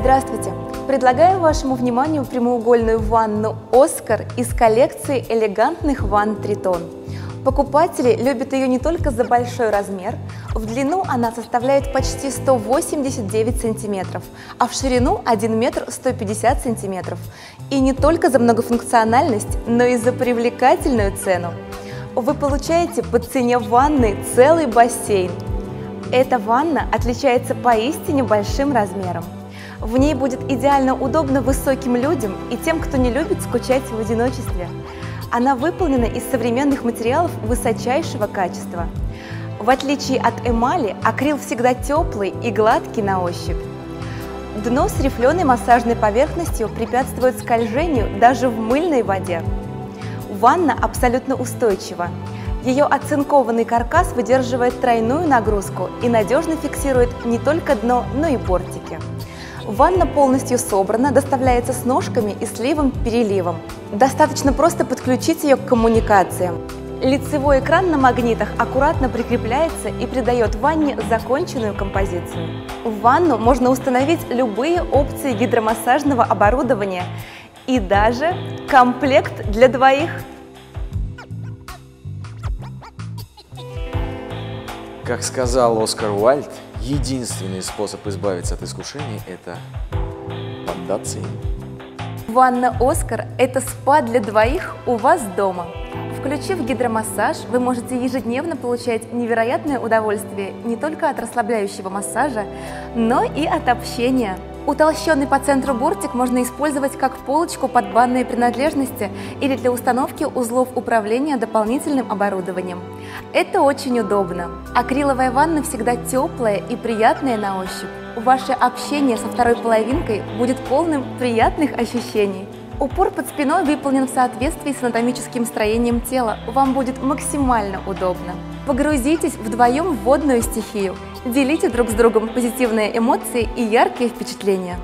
Здравствуйте! Предлагаю вашему вниманию прямоугольную ванну «Оскар» из коллекции элегантных ванн «Тритон». Покупатели любят ее не только за большой размер, в длину она составляет почти 189 сантиметров, а в ширину 1 метр 150 сантиметров. И не только за многофункциональность, но и за привлекательную цену. Вы получаете по цене ванны целый бассейн. Эта ванна отличается поистине большим размером. В ней будет идеально удобно высоким людям и тем, кто не любит скучать в одиночестве. Она выполнена из современных материалов высочайшего качества. В отличие от эмали, акрил всегда теплый и гладкий на ощупь. Дно с рифленой массажной поверхностью препятствует скольжению даже в мыльной воде. Ванна абсолютно устойчива. Ее оцинкованный каркас выдерживает тройную нагрузку и надежно фиксирует не только дно, но и бортики. Ванна полностью собрана, доставляется с ножками и сливом-переливом. Достаточно просто подключить ее к коммуникациям. Лицевой экран на магнитах аккуратно прикрепляется и придает ванне законченную композицию. В ванну можно установить любые опции гидромассажного оборудования и даже комплект для двоих. Как сказал Оскар Уальд, единственный способ избавиться от искушений – это поддаться им. Ванна «Оскар» – это спа для двоих у вас дома. Включив гидромассаж, вы можете ежедневно получать невероятное удовольствие не только от расслабляющего массажа, но и от общения. Утолщенный по центру бортик можно использовать как полочку под банные принадлежности или для установки узлов управления дополнительным оборудованием. Это очень удобно. Акриловая ванна всегда теплая и приятная на ощупь. Ваше общение со второй половинкой будет полным приятных ощущений. Упор под спиной выполнен в соответствии с анатомическим строением тела. Вам будет максимально удобно. Погрузитесь вдвоем в водную стихию. Делите друг с другом позитивные эмоции и яркие впечатления.